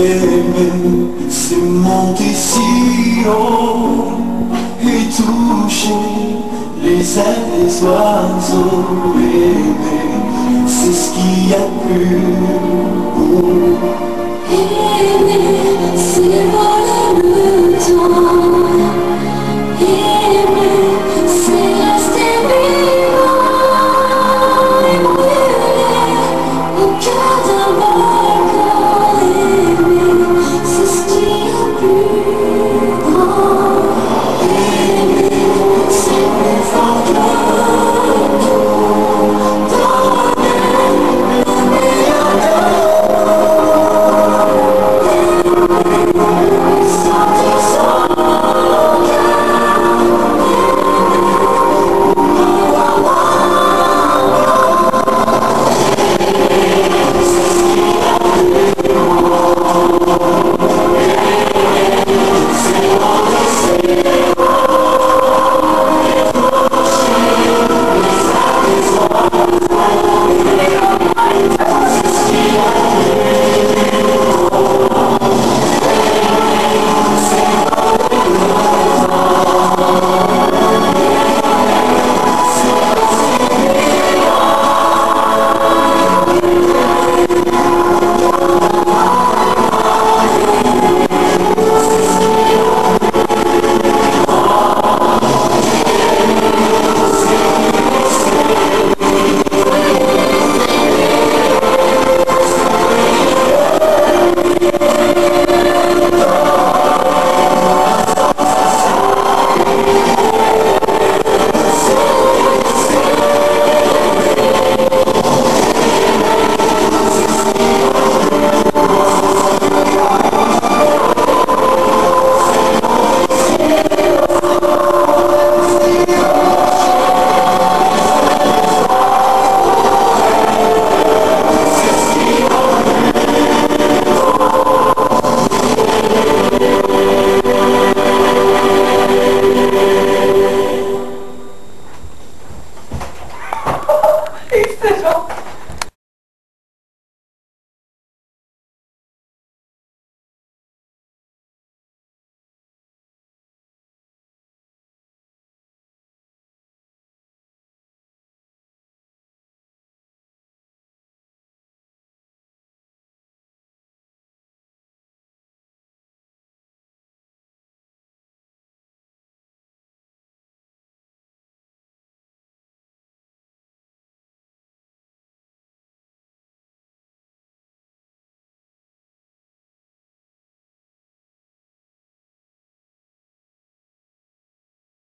aimer, c'est monter si haut et toucher les ailes des oiseaux. Aimer, c'est ce qu'il y a de plus beau. Aimer, c'est voler le temps. Aimer, c'est rester vivant et brûler au cœur.